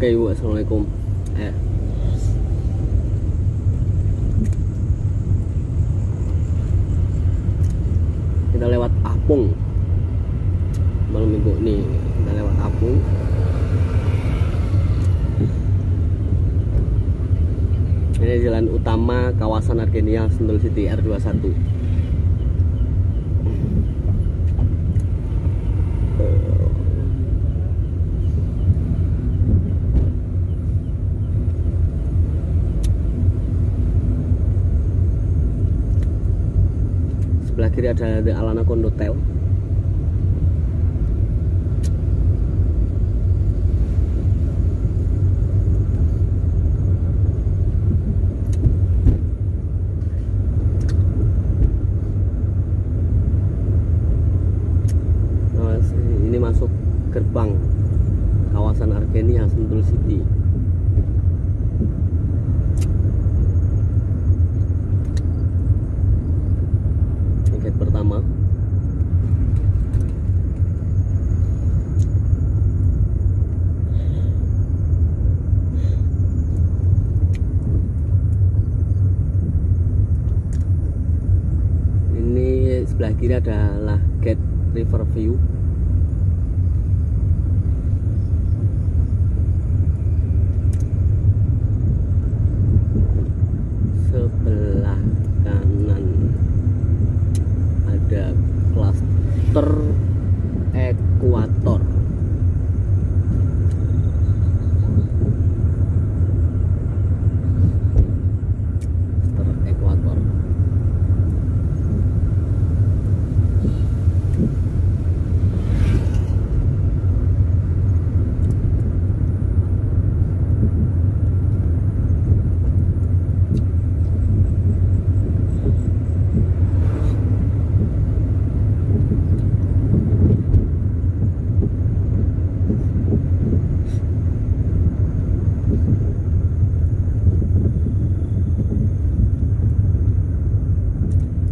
Oke ibu assalamualaikum eh. kita lewat Apung malam minggu nih kita lewat Apung ini jalan utama kawasan Argenia Sentul City R21 kiri ada Alana Condotel Nah, ini masuk gerbang kawasan Argenia Sentul City Ini gate pertama ini sebelah kiri adalah gate Riverview sebelah kanan ada klaster ekuator klaster ekuator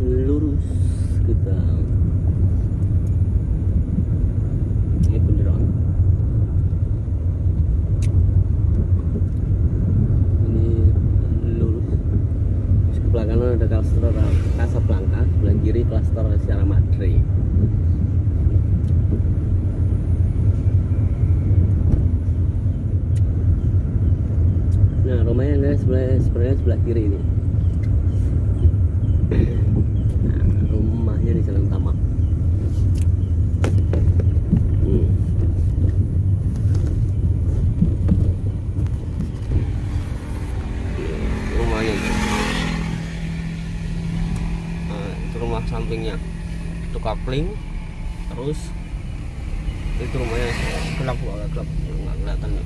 lurus kita ini bundaran ini lurus Terus ke belakang ada klaster Casablanca sebelah kiri klaster Sierra Madre nah rumahnya sebelah sebenarnya sebelah kiri ini Nah, rumahnya di jalan utama. Hmm. Rumahnya itu. Nah, itu rumah sampingnya. Itu kapling, terus itu rumahnya gelap agak gelap nggak kelihatan ya.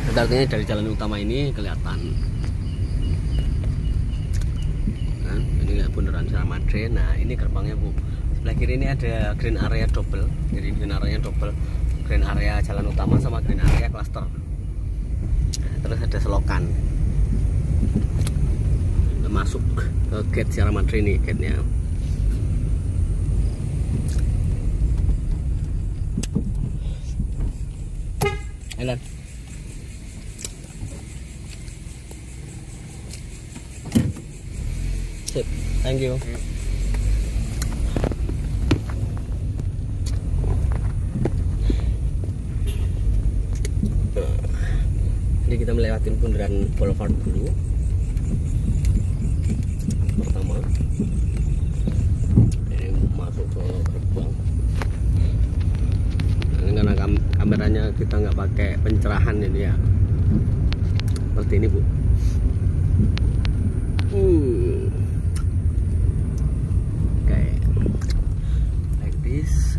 Itu artinya dari jalan utama ini kelihatan. Kan? Ini bundaran Madre. Nah ini gerbangnya bu. Sebelah kiri ini ada green area double. Jadi green area double green area jalan utama sama green area cluster. Nah, terus ada selokan masuk ke gate Sierra Madre ini gate nya Elan. Sip, thank you. Jadi kita melewati bundaran Boulevard dulu. Pertama, ini masuk ke gerbang. Nah, ini karena kam kameranya kita nggak pakai pencerahan ini ya. Seperti ini bu. Hmm. Okay. Like this.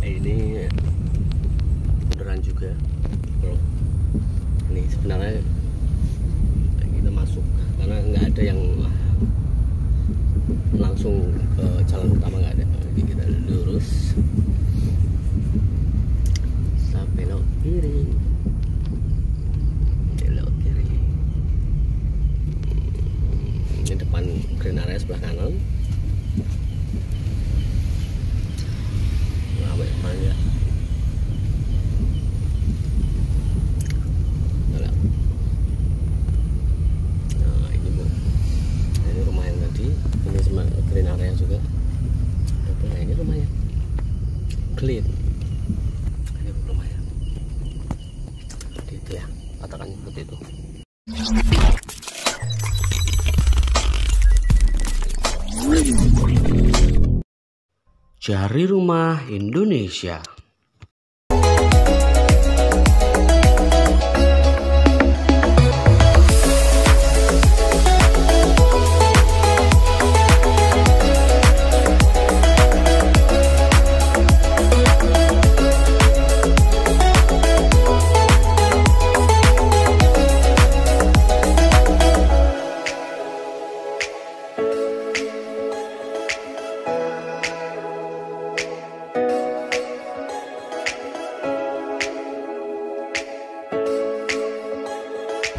Eh, ini beneran juga. Ini sebenarnya kita masuk karena nggak ada yang langsung ke jalan utama nggak ada. Jadi kita lurus sampai belok kiri belok kiri ini depan gitu ya katakan seperti itu. Jari Rumah Indonesia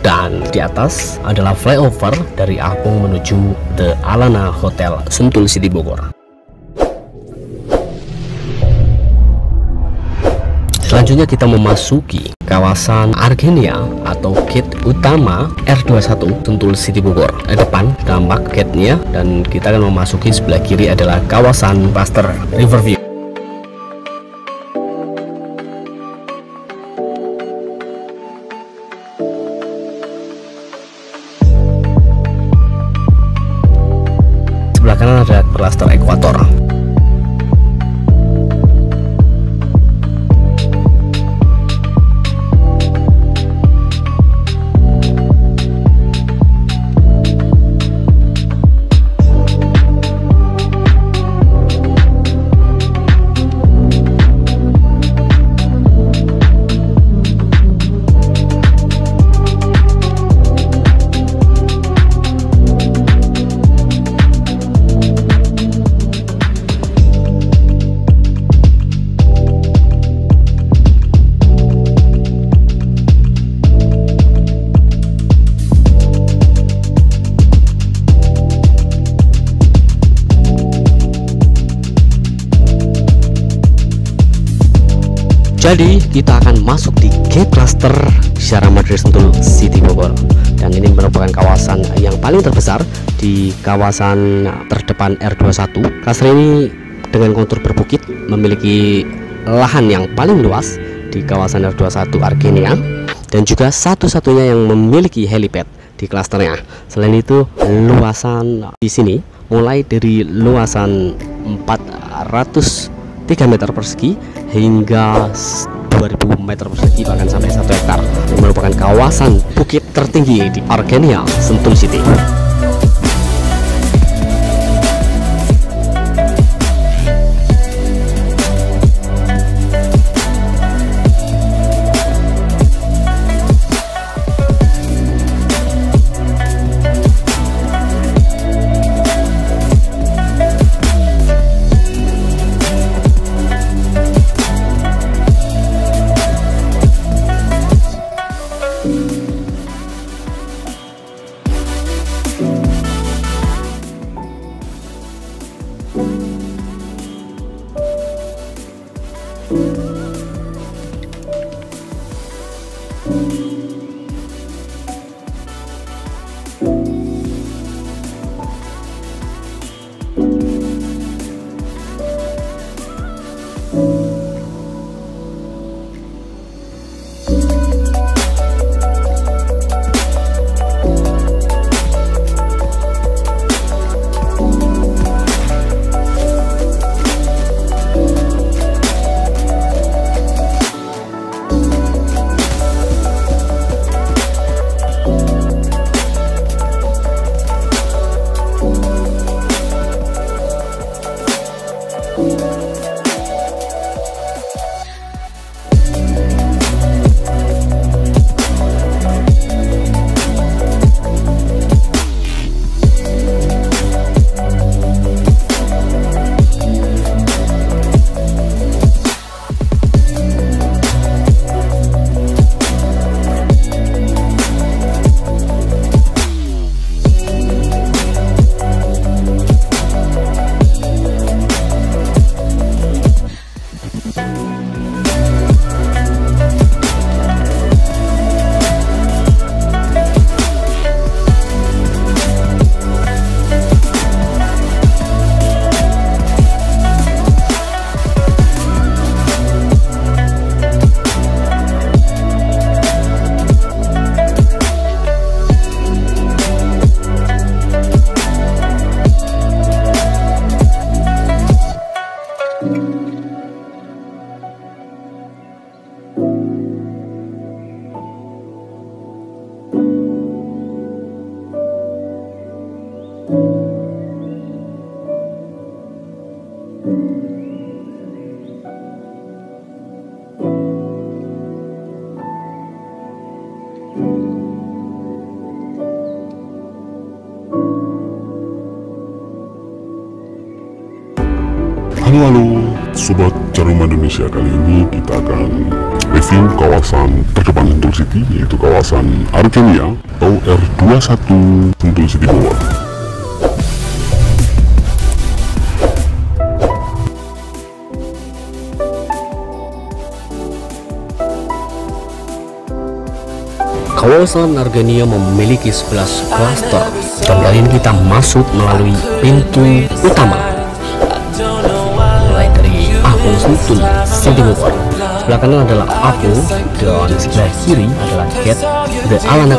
dan di atas adalah flyover dari Apung menuju The Alana Hotel Sentul City Bogor. Selanjutnya kita memasuki kawasan Argenia atau gate utama R21 Sentul City Bogor. Di depan tampak gate-nya dan kita akan memasuki sebelah kiri adalah kawasan Pasteur Riverview. Jadi kita akan masuk di gate cluster Syara Madrid Sentul City Bogor. Dan ini merupakan kawasan yang paling terbesar di kawasan terdepan R21 cluster ini dengan kontur berbukit memiliki lahan yang paling luas di kawasan R21 Argenia dan juga satu-satunya yang memiliki helipad di klasternya selain itu luasan di sini mulai dari luasan 400 3 meter persegi hingga 2000 meter persegi bahkan sampai 1 hektar merupakan kawasan bukit tertinggi di Argenia, Sentul City. you. Halo halo Sobat Jarum Indonesia Kali ini kita akan review kawasan terdepan Sentul City Yaitu kawasan Argenia atau R21 Sentul City Bogor Kawasan Argenia memiliki 11 klaster ini kita masuk melalui pintu utama City Bogor sebelah kanan adalah Apung dan sebelah kiri adalah gate The Alana